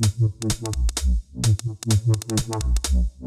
Thank you.